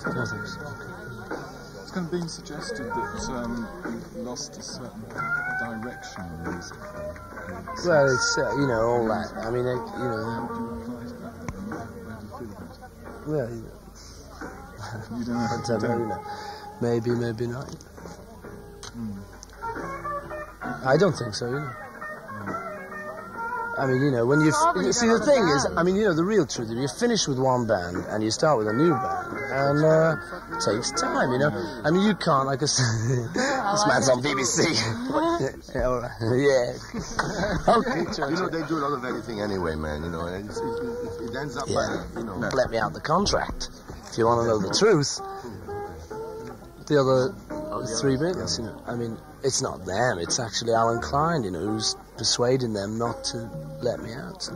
so. It's kind of being suggested that um, you've lost a certain direction in music. Well, it's uh, you know all that. I mean, it, you know, How do you reply that? How do you feel about it? well, you know, You don't know. I don't know, you know, maybe, maybe not. I don't think so, you know. I mean, you know, when you Oh, but you see got the thing other is, I mean, you know, the real truth. If you finish with one band and you start with a new band, and uh, it takes time, you know. I mean, you can't like I said, this man's on BBC. yeah, all right. yeah. okay, You know, they do a lot of anything anyway, man. You know, and it, it, it ends up Yeah. by, you know. let me out the contract if you want to know the truth. The other three bits, you know, I mean, it's not them. It's actually Allen Klein, you know, who's persuading them not to let me out.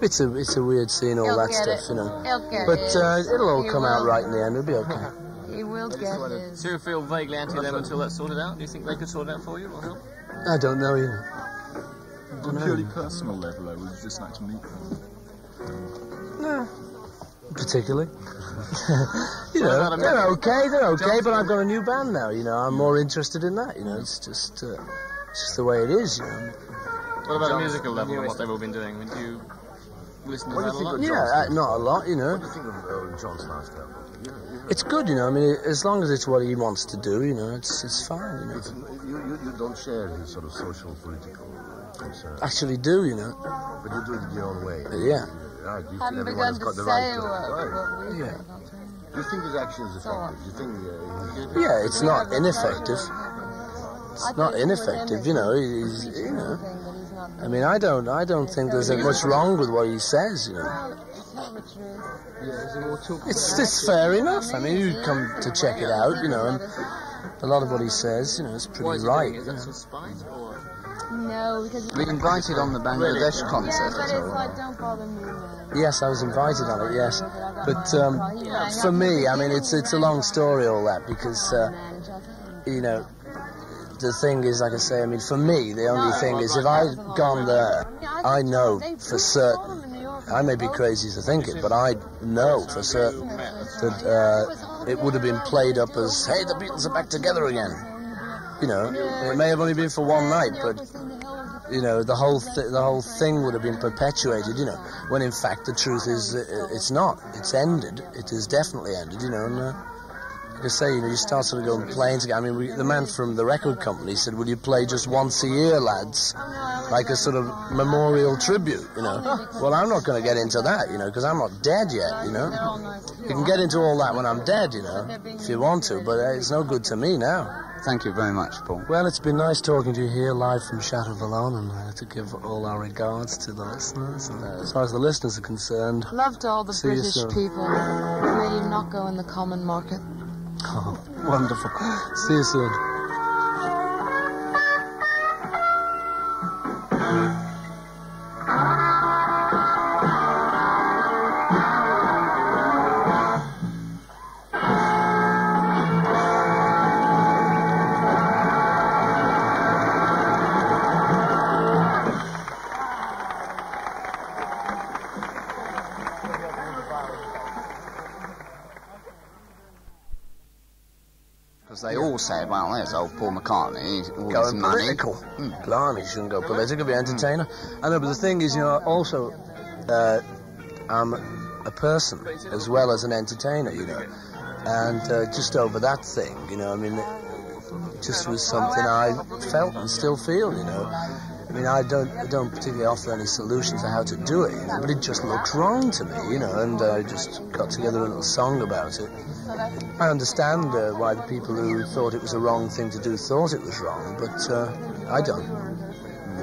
It's a it's a weird seeing all He'll that stuff, it. you know. He'll get But it. uh, it'll all He come out right in the end. It'll be okay. He will get his. So you feel vaguely anti them until that's sorted out? Do you think they could sort it out for you or help? I don't know, you know. On a purely personal level, though, would you just like to meet them? particularly. You know, they're okay, they're okay, but I've got a new band now, you know, I'm more interested in that, you know, it's just, uh, it's just the way it is, you know. What about the musical level and what they've all been doing? I mean, do you listen to What do that you a lot? think of Yeah, uh, not a lot, you know. What do you think of John's last album? You, you, It's good, you know, I mean, as long as it's what he wants to do, you know, it's, it's fine, you know. it's, you, you, you don't share his sort of social, political concerns, Actually do, you know. but you do it your own way. Yeah. Right, you feel Haven't everyone begun has to got the say right to... what, Right. what we Yeah. think on terms. Do you think his action is effective? Do you think uh. Yeah, it's not ineffective. It's not think with him ineffective, you know, he's, you know. thing that he's not I mean, I don't, I don't think there's much wrong with what he says, you know. It's not the truth. It's, it's fair enough. I mean, you come to check it out, you know, and a lot of what he says, you know, is pretty right. doing it? Is you that know. sort of spite or? No, because we invited on the Bangladesh yeah, concert but it's like don't bother me. Yes, I was invited on it. Yes, but um, for me, I mean, it's it's a long story all that because uh, you know the thing is, like I say, I mean, for me, the only thing is if I'd gone there, I know for certain. I may be crazy to think it, but I know for certain that uh, it would have been played up as, "Hey, the Beatles are back together again." You know, it may have only been for one night, but you know the whole th- the whole thing would have been perpetuated. You know, when in fact the truth is uh, it's not. It's ended. It is definitely ended. You know, and uh, say, you know, you start sort of going playing together. I mean, we, the man from the record company said, "Will you play just once a year, lads?" Like a sort of memorial tribute. You know. Well, I'm not going to get into that. You know, because I'm not dead yet. You know. You can get into all that when I'm dead. You know, if you want to, but uh, it's no good to me now. Thank you very much, Paul. Well, it's been nice talking to you here live from Chateauvallon and uh, to give all our regards to the listeners. And uh, as far as the listeners are concerned, Love to all the See British people. people. you not go in the common market. oh, wonderful. See you soon. All say, well, there's old Paul McCartney, he's all Going money. political. Blimey, you shouldn't go political, be entertainer. I know, but the thing is, you know, also, uh, I'm a person as well as an entertainer, you know. And uh, just over that thing, you know, I mean, it just was something I felt and still feel, you know. I mean, I don't, I don't particularly offer any solutions to how to do it, but it just looked wrong to me, you know, and I just got together a little song about it. I understand uh, why the people who thought it was a wrong thing to do thought it was wrong, but uh, I don't.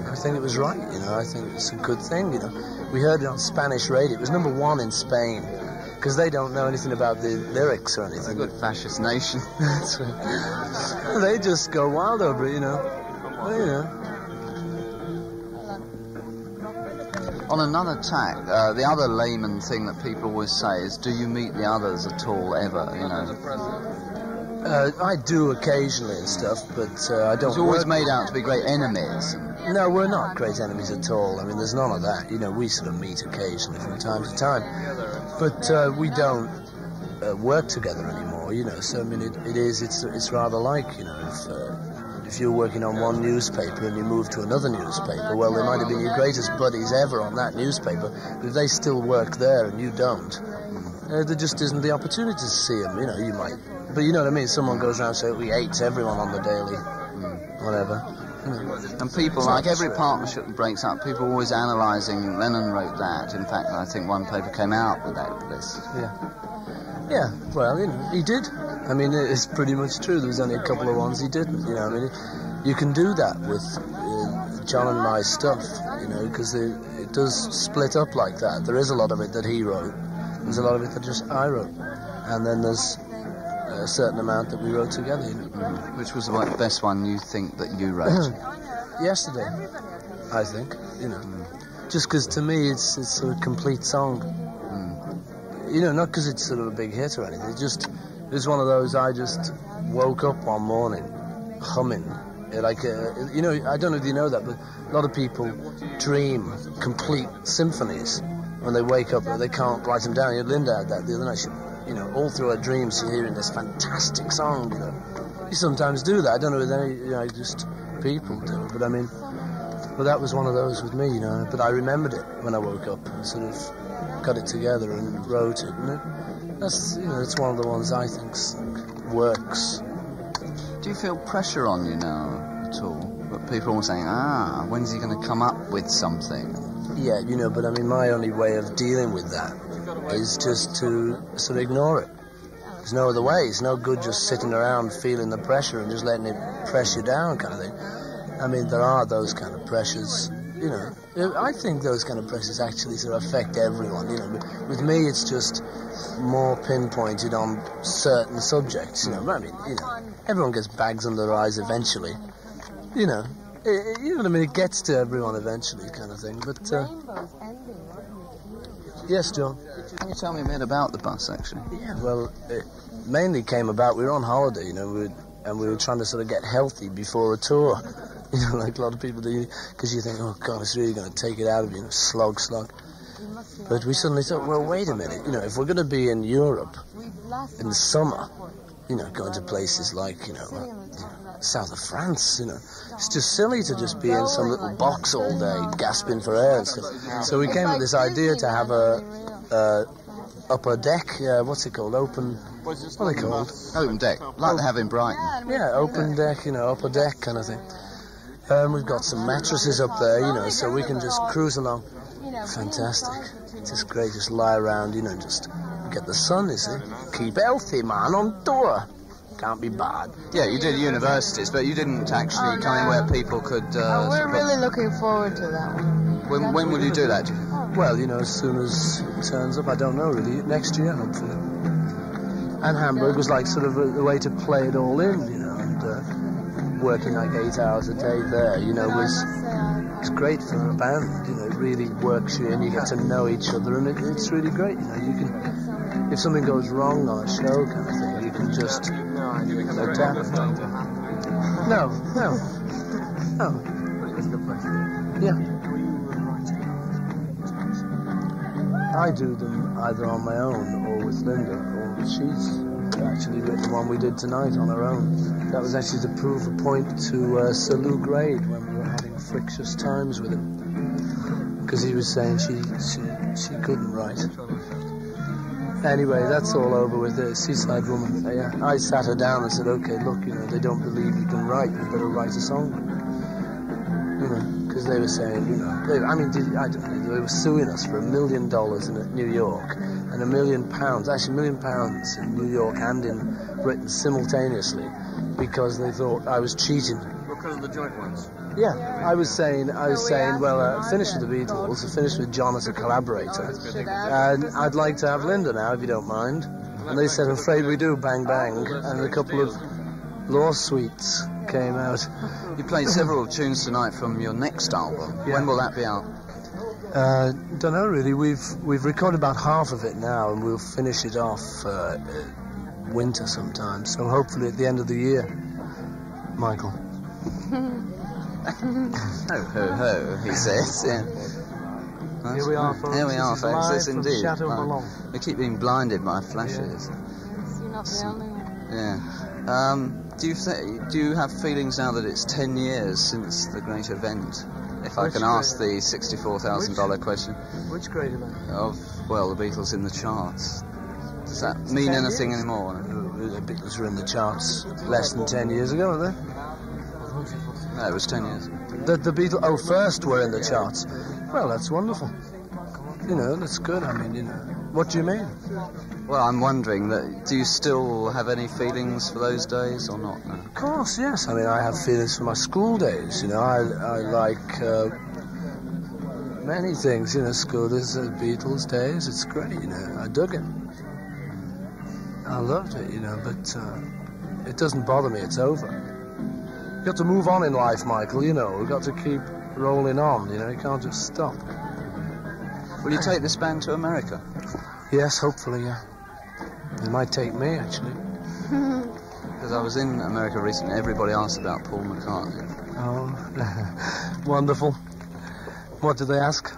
I think it was right, you know. I think it's a good thing, you know. We heard it on Spanish radio. It was number one in Spain because they don't know anything about the lyrics or anything. It's a good fascist nation. That's they just go wild over it, you know. Well, you know. On another tack, uh, the other layman thing that people always say is, do you meet the others at all, ever? You know, Uh, I do occasionally and stuff, but uh, I don't. it's always made out to be great enemies. No, we're not great enemies at all. I mean, there's none of that. You know, we sort of meet occasionally from time to time, but uh, we don't uh, work together anymore. You know, so I mean, it, it is. It's it's rather like you know if. If you're working on one newspaper and you move to another newspaper, well, they might have been your greatest buddies ever on that newspaper, but if they still work there and you don't, uh, there just isn't the opportunity to see them. You know, you might, but you know what I mean. Someone goes around saying we hates everyone on the daily, whatever. You know. And people, It's like every partnership that breaks up, people always analysing. Lennon wrote that. In fact, I think one paper came out with that list. Yeah. Yeah, well, you know, he did. I mean, it's pretty much true. There was only a couple of ones he didn't. You know, I mean, you can do that with uh, John and my stuff. You know, because it, it does split up like that. There is a lot of it that he wrote. There's a lot of it that just I wrote, and then there's a certain amount that we wrote together. You know. Mm-hmm. Which was the best one you think that you wrote? Yesterday, I think. You know, mm. just because to me it's it's a complete song. Mm. You know, not because it's sort of a big hit or anything. It's just it's one of those I just woke up one morning humming. Like, uh, you know, I don't know if you know that, but a lot of people dream complete symphonies when they wake up and they can't write them down. You know, Linda had that the other night. She, you know, all through her dreams, she's hearing this fantastic song. You know, you sometimes do that. I don't know if any, you know, just people do, but I mean, but that was one of those with me, you know. But I remembered it when I woke up and sort of got it together and wrote it. And it, that's, you know, it's one of the ones I think works. Do you feel pressure on you now at all? But people are saying, ah, when's he going to come up with something? Yeah, you know, but I mean, my only way of dealing with that is just to sort of ignore it. There's no other way. It's no good just sitting around feeling the pressure and just letting it press you down, kind of thing. I mean, there are those kind of pressures. You know, I think those kind of pressures actually sort of affect everyone. You know, but with me, it's just more pinpointed on certain subjects. You know, I mean, you know, everyone gets bags under their eyes eventually. You know, i i- you know what I mean. It gets to everyone eventually, kind of thing. But uh, yes, John. Can you tell me a bit about the bus, actually? Yeah, well, it mainly came about. We were on holiday, you know, we were, and we were trying to sort of get healthy before a tour. You know, like a lot of people do, because you think, oh God, it's really going to take it out of you, you know, slog, slog. But we suddenly thought, well, wait a minute, you know, if we're going to be in Europe in the summer, you know, going to places like, you know, you know, south of France, you know, it's just silly to just be in some little box all day gasping for air and stuff. So we came up with this idea to have a, uh, upper deck, uh, what's it called, open, what are they called? Open deck, like they have in Brighton. Yeah, open deck, you know, upper deck kind of thing. Um, we've got some mattresses up there, you know, so we can just cruise along. Fantastic. It's just great, just lie around, you know, just get the sun, is it? Keep healthy, man, on tour. Can't be bad. Yeah, you did universities, but you didn't actually come in where people could. Uh, Oh, we're really looking forward to that one. when, when will you do that? do you? Well, you know, as soon as it turns up, I don't know really. Next year, hopefully. And Hamburg was like sort of a, a way to play it all in, you know, and working like eight hours a day there, you know, was it's great for a band. You know, it really works you and You get to know each other, and it, it's really great. You know, you can if something goes wrong on a show, kind of thing, you can just no tap. No, no, no. Yeah. I do them either on my own or with Linda, or she's actually written the one we did tonight on our own. That was actually to prove a point to uh, Lew Grade when we were having frictious times with him. Because he was saying she, she, she couldn't write. Anyway, that's all over with the Seaside Woman. Yeah, I sat her down and said, okay, look, you know, they don't believe you can write, you better write a song. You know, because they were saying, you know, they, I mean, did, I don't know, they were suing us for a million dollars in New York and a million pounds, actually a million pounds in New York and in Britain simultaneously because they thought I was cheating. Because of the joint ones. Yeah, I was saying, I was saying, well, uh, finished with the Beatles, I finished with John as a collaborator, and I'd like to have Linda now, if you don't mind. And they said, I'm afraid we do, bang bang, and a couple of lawsuits came out. You played several tunes tonight from your next album. Yeah. When will that be out? Uh, don't know really. We've we've recorded about half of it now, and we'll finish it off uh, uh, winter sometime. So hopefully at the end of the year, Michael. Ho, ho, ho, he says. Yeah. That's Here we are, right. folks. Here we are, folks. Yes, indeed. Right. We keep being blinded by flashes. You're not the only one. Yeah. Um, do you th- do you have feelings now that it's ten years since the great event? If I can ask the sixty-four thousand dollar question Which great event? of well, the Beatles in the charts. Does that It's mean anything years. anymore? The Beatles were in the charts less than 10 years ago, were they? No, it was ten years. The, the Beatles, oh, first were in the charts. Well, that's wonderful. You know, that's good. I mean, you know. What do you mean? Well, I'm wondering that. Do you still have any feelings for those days or not? No. Of course, yes. I mean, I have feelings for my school days. You know, I, I like uh, many things. You know, school days, the Beatles days. It's great. You know, I dug it. I loved it. You know, but uh, it doesn't bother me. It's over. You have got to move on in life, Michael. You know, we've got to keep rolling on. You know, you can't just stop. Will you take this band to America? Yes, hopefully, yeah. They might take me, actually. Because I was in America recently. Everybody asked about Paul McCartney. Oh, wonderful. What did they ask?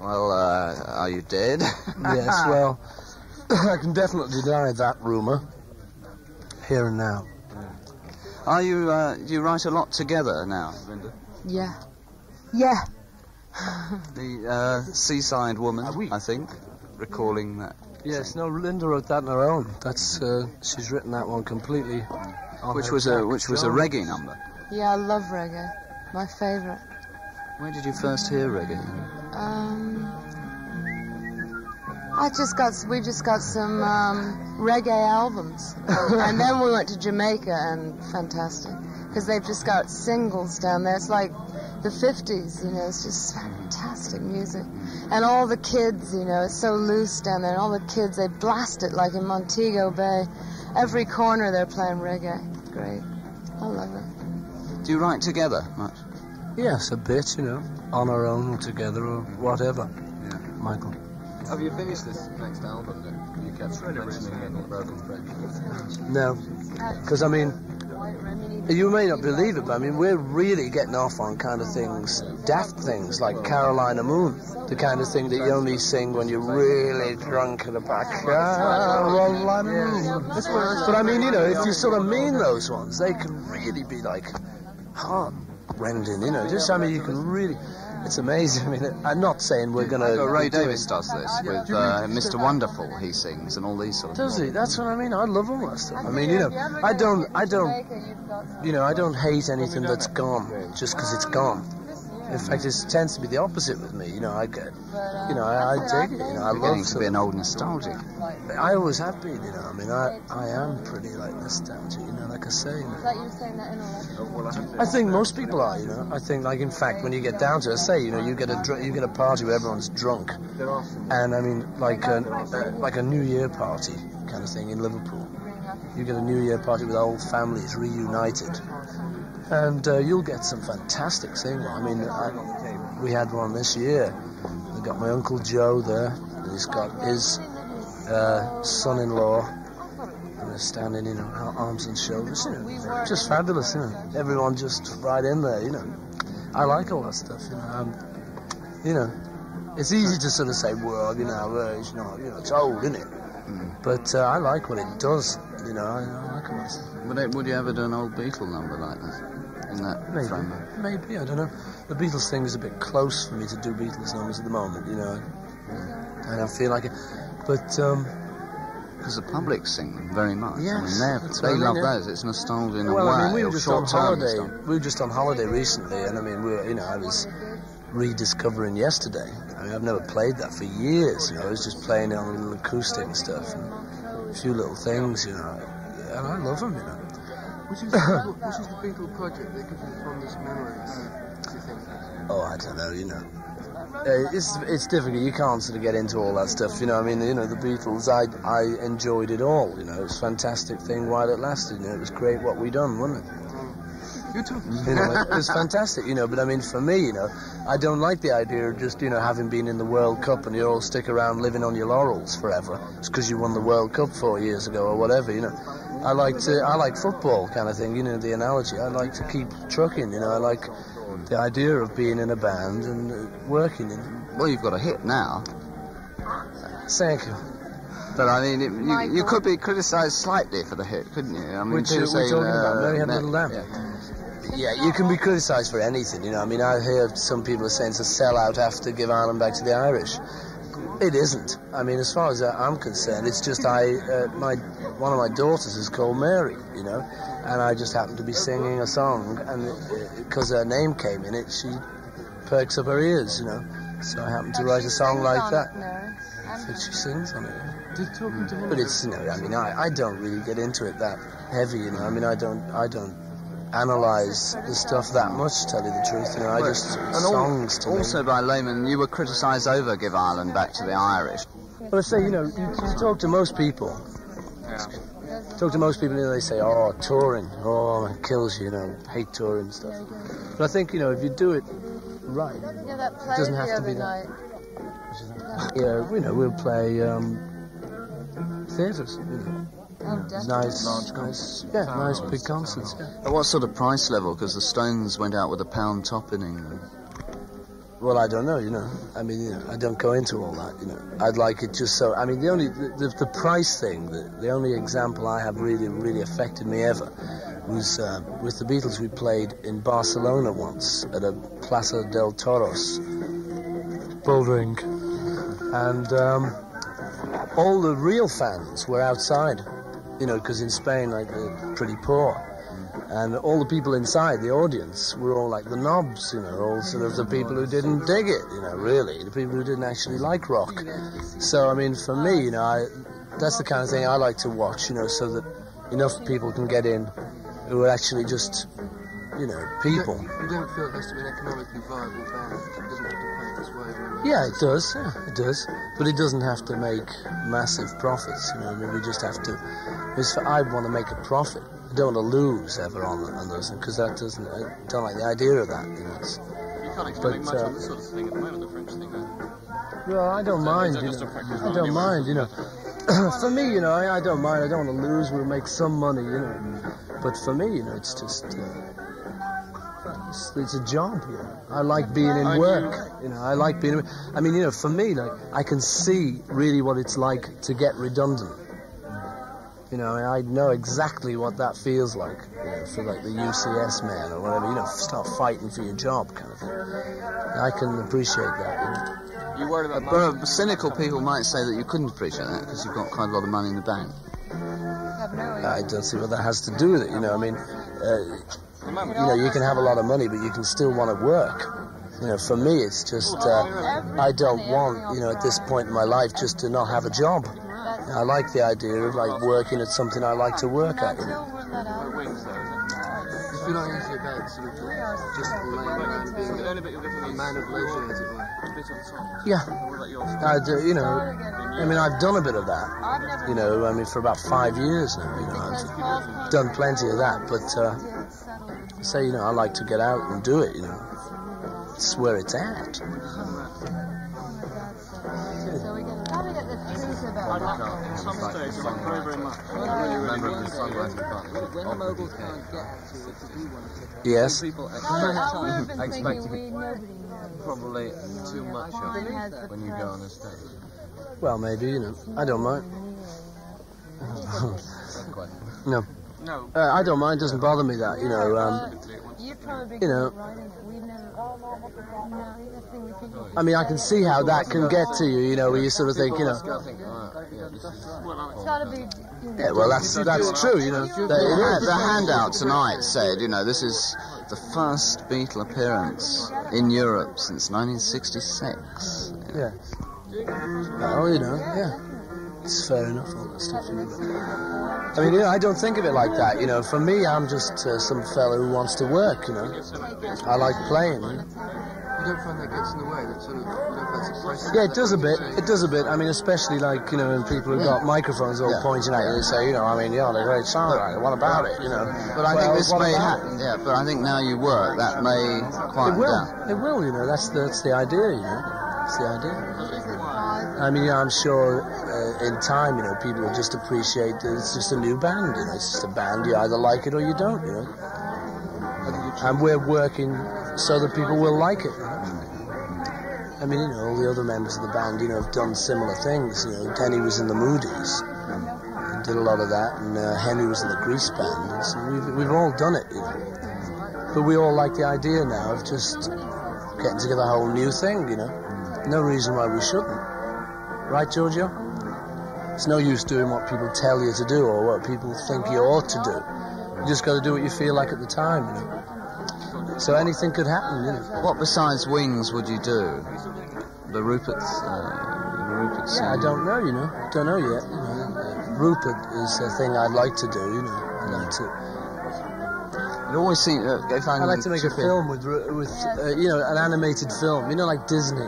Well, uh, are you dead? yes, well, I can definitely deny that rumour. Here and now. Are you? Uh, do you write a lot together now, Linda? Yeah. Yeah. The uh, Seaside Woman, I think, recalling that. Yes, no, Linda wrote that on her own. That's uh, she's written that one completely. on Which her was a which was a reggae number. Yeah, I love reggae. My favorite. Where did you first hear reggae? Um, I just got, we just got some um, reggae albums. and then we went to Jamaica and fantastic. Because they've just got singles down there. It's like the 50s, you know, it's just fantastic music. And all the kids, you know, it's so loose down there. And all the kids, they blast it like in Montego Bay. Every corner they're playing reggae. Great. I love it. Do you write together much? Yes, a bit, you know, on our own or together or whatever. Yeah. Michael. Have you finished this next album then? You kept mentioning it on Broken Friends. No, because I mean, you may not believe it, but I mean, we're really getting off on kind of things, daft things like Carolina Moon, the kind of thing that you only sing when you're really drunk in a back. Ah, Carolina Moon. But I mean, you know, if you sort of mean those ones, they can really be like heart rending, you know. Just, I mean, you can really. It's amazing. I mean, I'm not saying we're going So to. Ray Davies does this with uh, Mr. Wonderful. He sings and all these sort of. Things. Does he? That's what I mean. I love all that stuff. I mean, you know, I don't, I don't, you know, I don't hate anything that's gone just because it's gone. In fact, it tends to be the opposite with me. You know, I get, you know, I, I dig it. You know, I Beginning love to be an old nostalgic. I always have been. You know, I mean, I, I am pretty like nostalgic. You know, like I say. you know. Like you were saying that in a I think most people are, you know. I think, like, in fact, when you get down to it, say, you know, you get a dr- you get a party where everyone's drunk, and I mean, like a uh, like a New Year party kind of thing in Liverpool. You get a New Year party with whole families reunited, and uh, you'll get some fantastic singing. I mean, I, we had one this year. I got my uncle Joe there, and he's got his uh, son-in-law. And they're standing, you know, arms and shoulders, you know, just fabulous, you know. Everyone just right in there, you know. I like all that stuff, you know. Um, you know, it's easy to sort of say, well, you know, uh, it's not, you know, it's old, isn't it? But uh, I like what it does, you know. I, I like all that stuff. Would, it, would you ever do an old Beatle number like that? In that Maybe, framework? maybe, I don't know. The Beatles thing is a bit close for me to do Beatles numbers at the moment, you know. I don't feel like it. But, um, Because the public sing them very much. I mean, they're- they I mean, love yeah. those. It's nostalgia in a well, way. I mean, we were just on holiday. We were just on holiday recently, and I mean, we were, you know, I was rediscovering yesterday. I mean, I've never played that for years. You know, I was just playing it on a little acoustic and stuff, and a few little things, you know. And I love them, you know. Which is, the which is the Beatle project that gives you fondest memories, do you think? Oh, I don't know, you know. Uh, it's it's difficult. You can't sort of get into all that stuff, you know. I mean, you know, the Beatles. I I enjoyed it all. You know, it was a fantastic thing while it lasted. You know, it was great what we done, wasn't it? You too. You know, it was fantastic, you know. But I mean, for me, you know, I don't like the idea of just, you know, having been in the World Cup and you all stick around living on your laurels forever. It's because you won the World Cup four years ago or whatever, you know. I like to, I like football kind of thing, you know, the analogy. I like to keep trucking, you know. I like the idea of being in a band and uh, working and well, you've got a hit now. Thank you. But I mean, it, you, you could be criticised slightly for the hit, couldn't you? I mean, Which people uh, we're say, talking about, uh, Mary Had Met- Little Lamb. yeah. Yeah, you can be criticised for anything, you know. I mean, I hear some people are saying it's a sellout have to give Ireland back to the Irish. It isn't. I mean, as far as uh, I'm concerned, it's just I, uh, my, one of my daughters is called Mary, you know, and I just happened to be singing a song, and because her name came in it, she perks up her ears, you know. So I happened to write a song like that. So she sings on it. Did talking to? But it's you know, I mean, I, I don't really get into it that heavy, you know. I mean, I don't I don't analyze the stuff that much. To tell you the truth, you know, I just and al- songs to me. Also, by layman, you were criticised over Give Ireland Back to the Irish. But I say, you know, you, you talk to most people. Talk to most people, you know, they say, "Oh, touring, oh, it kills you," you know, hate touring and stuff. But I think, you know, if you do it right, Yeah, that play Doesn't have to be that. yeah, you know, we'll play um, theatres. You know, Oh, definitely. nice, nice, yeah, nice big concerts. Yeah. At what sort of price level? Because the Stones went out with a pound top in England. Well, I don't know, you know. I mean, you know, I don't go into all that, you know. I'd like it just so. I mean, the only the, the, the price thing, the, the only example I have really really affected me ever was uh, with the Beatles. We played in Barcelona once at a Plaza del Toros bouldering, and um, all the real fans were outside, you know, because in Spain, like they're pretty poor. And all the people inside, the audience, were all like the knobs, you know, all sort of the people who didn't dig it, you know, really, the people who didn't actually like rock. So, I mean, for me, you know, I, that's the kind of thing I like to watch, you know, so that enough people can get in who are actually just, you know, people. You don't feel it has to be an economically viable band. It doesn't have to pay its way. Yeah, it does. Yeah, it does. But it doesn't have to make massive profits. You know, I mean, we just have to. For, I want to make a profit. I don't want to lose ever on, on those because that doesn't. I don't like the idea of that. You know, it's, You can't actually But, much uh, of this sort of thing at the moment, the French thing. though. well, I don't mind. You know, I don't mind. You know, for me, you know, I, I don't mind. I don't want to lose. We'll make some money. You know, but for me, you know, it's just. Uh, it's, it's a job, you know. I like being in work. You know, I like being. I mean, you know, for me, like, I can see really what it's like to get redundant. You know, I know exactly what that feels like. You know, for like the UCS man or whatever. You know, start fighting for your job, kind of thing. I can appreciate that. You know. You worried about But cynical people might say that you couldn't appreciate that because you've got quite a lot of money in the bank. Have no idea. I don't see what that has to do with it. You know, I mean, uh, you know, you can have a lot of money, but you can still want to work. You know, for me, it's just uh, I don't want, you know, at this point in my life, just to not have a job. I like the idea of like working at something I like to work at. You know. Wings, though, You feel like easier about sort of just laying around being a, bit you're a man of leisure, as it were. a bit on top. Yeah, What about yours? I do, you know, I mean, I've done a bit of that. You know, I mean, for about five years now. You know, I've done plenty of that, but uh, say, you know, I like to get out and do it. You know, it's where it's at. Some stage, I like very, very much. I really, really Member of the it. songwriting department. When the moguls can't get to it to do one thing, Yes. People expect, expect to be probably too much of it when you go on a stage. Well, maybe, you know, I don't mind. No, No. uh, I don't mind. It doesn't bother me that, you know. Um, You'd probably You know. right. We've never. No, that's the thing we think of. I mean, I can see how that can get to you, you know, where you sort of think, you know, I think, yeah, It's got to be. yeah, well, that's that's true, you know. The, it ha- is. the handout tonight said, you know, this is the first Beatle appearance in Europe since 1966. Yeah. Oh, you know, yeah. It's fair enough, all that stuff. You know. I mean, you know, I don't think of it like that. You know, for me, I'm just uh, some fellow who wants to work. You know, I like playing. You don't find that gets in the way, that sort of, you know, if that's a crisis. Yeah, it does a bit. It does a bit. I mean, especially like you know, when people have got microphones all Yeah. pointing at you and say, you know, I mean, yeah, they're a great songwriter. What about it? You know. But I Well, think this may happen. Yeah, but I think now you work, that may It quieten will. down. It will. You know, that's the, that's the idea. You know, that's the idea. I mean, yeah, I'm sure in time, you know, people will just appreciate that it's just a new band. You know, it's just a band. You either like it or you don't. You know. And we're working so that people will like it. I mean, you know, all the other members of the band, you know, have done similar things. You know, Denny was in the Moodies, and did a lot of that, and uh, Henry was in the Grease band, and so we've, we've all done it, you know. But we all like the idea now of just getting together a whole new thing, you know. No reason why we shouldn't. Right, Giorgio? It's no use doing what people tell you to do or what people think you ought to do. You just got to do what you feel like at the time, you know. So anything could happen, you know. What besides Wings would you do? The Rupert's, uh, the Rupert's Yeah, I don't know, you know. I Don't know yet. You know. Rupert is a thing I'd like to do, you know. I'd like to. It always seems, uh, I I'd like to make a film with, with uh, you know, an animated film. You know, like Disney.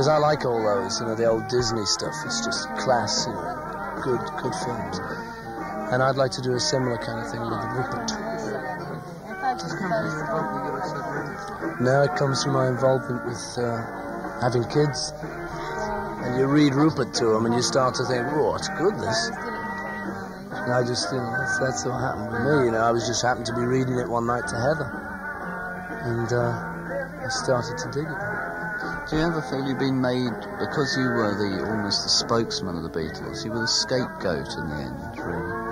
Because I like all those, you know, the old Disney stuff. It's just class, you know. Good, good films. And I'd like to do a similar kind of thing with Rupert. Now it comes from my involvement with uh, having kids. And you read Rupert to them and you start to think, oh, it's good, this. And I just, you know, that's, that's what happened with me, you know. I was just happened to be reading it one night to Heather. And uh, I started to dig it. Do you ever feel you've been made because you were the almost the spokesman of the Beatles? You were the scapegoat in the end, really.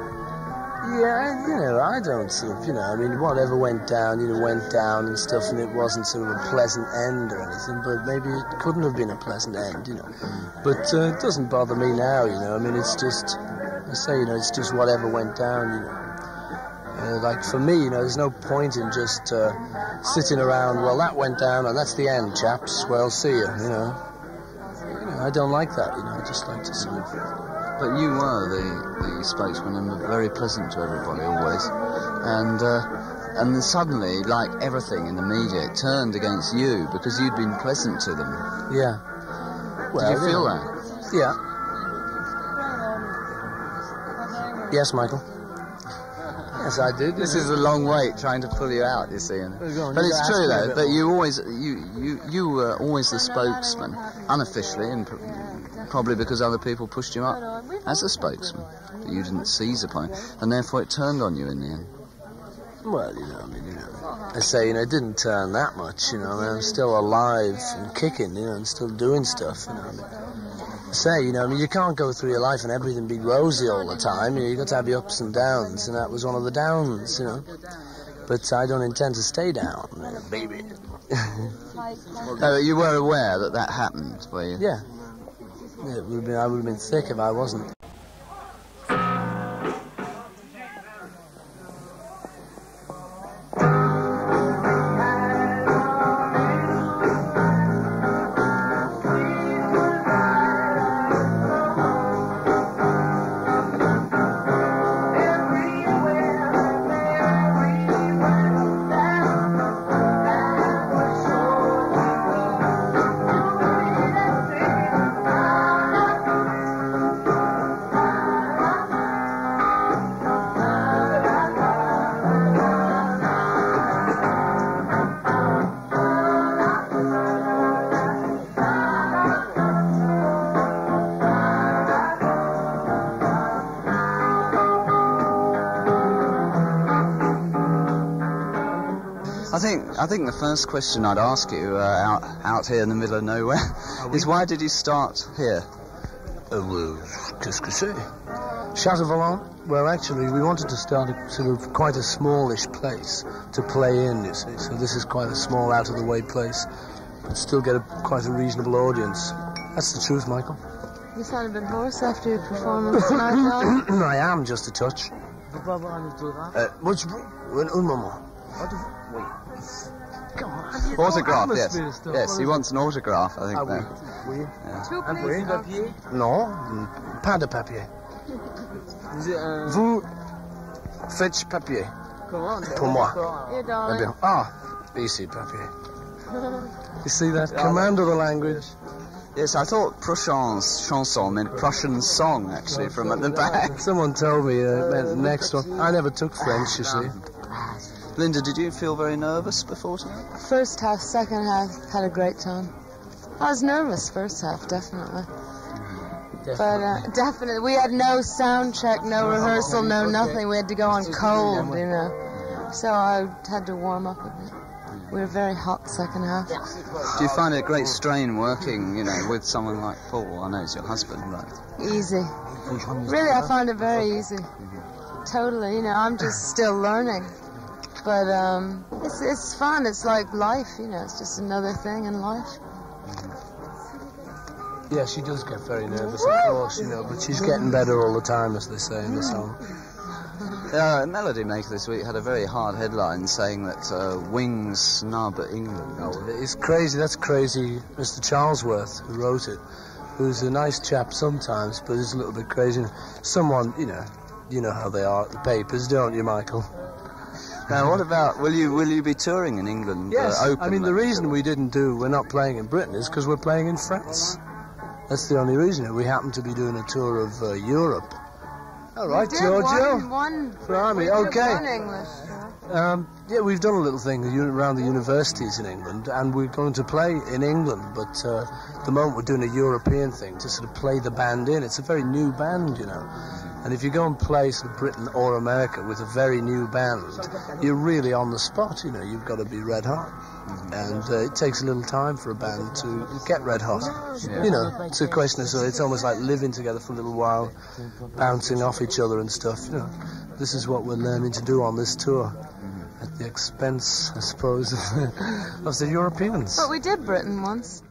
Yeah, you know, I don't sort of, you know, I mean, whatever went down, you know, went down and stuff, and it wasn't sort of a pleasant end or anything, but maybe it couldn't have been a pleasant end, you know. But uh, it doesn't bother me now, you know, I mean, it's just, I say, you know, it's just whatever went down, you know. Uh, like for me, you know, there's no point in just uh, sitting around, well, that went down and that's the end, chaps, well, see you, you know. You know, I don't like that, you know, I just like to sort of But you were the, the spokesman and very pleasant to everybody always. And uh, and suddenly, like everything in the media, it turned against you because you'd been pleasant to them. Yeah. Well, Did you feel know, that? Yeah. Yes, Michael. Yes, I did. This is a long wait trying to pull you out, you see. and- Well, go on, But you it's true though. But you always you you you were always the spokesman, unofficially, and probably because other people pushed you up as a spokesman. But you didn't seize upon it, and therefore it turned on you in the end. Well, you know, I mean, you know, I say, you know, it didn't turn that much, you know. I mean, I'm still alive and kicking, you know, and still doing stuff, you know. I mean, say, you know, I mean, you can't go through your life and everything be rosy all the time. You know, you got to have your ups and downs, and that was one of the downs, you know. But I don't intend to stay down, baby. No, you were aware that that happened, were you? yeah. yeah it would been, I would have been sick if I wasn't. Think I think the first question I'd ask you uh, out out here in the middle of nowhere is why did you start here? Uh, well, qu'est-ce que c'est? Château Well, actually, we wanted to start a sort of quite a smallish place to play in, you see. So this is quite a small, out-of-the-way place, but still get a, quite a reasonable audience. That's the truth, Michael. You sound a bit hoarse after your performance tonight, I am just a touch. On peut pas avoir un autographe Uh, which, un, un moment. Come on. Autograph, yes. stuff. Yes, he is wants an autograph, I think. Ah, oui. there. Oui. Two Un please. papier Non, mm, pas de papier. Is it, uh, Vous faites papier. Comment Pour moi. Here, Eh darling. bien. Ah, ici, papier. You see that? Command of the language. Yes, I thought prochaine chanson meant Prussian song, actually, from at the back. Someone told me uh, it meant the next one. I never took French, you see. Linda, did you feel very nervous before tonight? First half, second half, had a great time. I was nervous first half, definitely. But uh, definitely, we had no sound check, no rehearsal, no nothing. We had to go on cold, you know. So I had to warm up a bit. we were very hot second half. Do you find it a great strain working, you know, with someone like Paul? I know it's your husband, but... Easy. Really, I find it very easy. Totally, you know, I'm just still learning. But um, it's, it's fun. It's like life, you know, it's just another thing in life. Yeah, she does get very nervous, of course, you know, but she's getting better all the time, as they say in the song. Uh, Melody Maker this week had a very hard headline saying that uh, Wings snub England. Oh, it's crazy. That's crazy. Mr. Charlesworth, who wrote it, who's a nice chap sometimes, but is a little bit crazy. Someone, you know, you know how they are at the papers, don't you, Michael? Now, what about will you will you be touring in England? Yes. uh, open I mean, the reason we didn't do, we're not playing in Britain, is because we're playing in France. That's the only reason. We happen to be doing a tour of uh, Europe. All right, we did Giorgio. One, one, For Army, okay. One English. Um, yeah, we've done a little thing around the universities in England, and we're going to play in England. But uh, at the moment, we're doing a European thing to sort of play the band in. It's a very new band, you know. And if you go and play sort of Britain or America with a very new band, you're really on the spot. You know, you've got to be red hot, and uh, it takes a little time for a band to get red hot. You know, it's a question of so it's almost like living together for a little while, bouncing off each other and stuff. You know, this is what we're learning to do on this tour, at the expense, I suppose, of the Europeans. But we did Britain once.